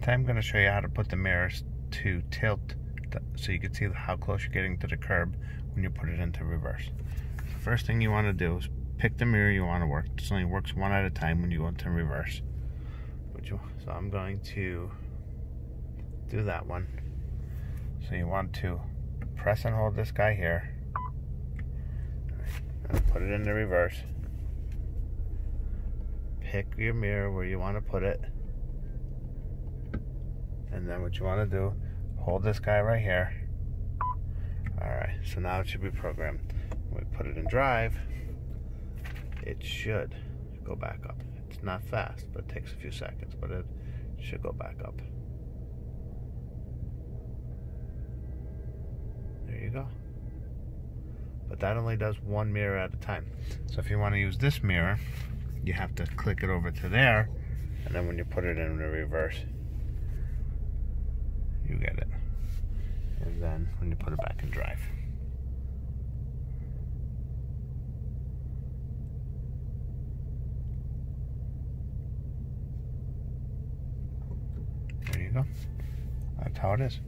Today I'm going to show you how to put the mirrors to tilt so you can see how close you're getting to the curb when you put it into reverse. The first thing you want to do is pick the mirror you want to work. This only works one at a time when you go into reverse. So I'm going to do that one. So you want to press and hold this guy here and put it in the reverse. Pick your mirror where you want to put it. And then what you want to do, hold this guy right here. Alright, so now it should be programmed. When we put it in drive, it should go back up. It's not fast, but it takes a few seconds, but it should go back up. There you go. But that only does one mirror at a time. So if you want to use this mirror, you have to click it over to there, and then when you put it in reverse, you get it. And then when you put it back in drive. There you go. That's how it is.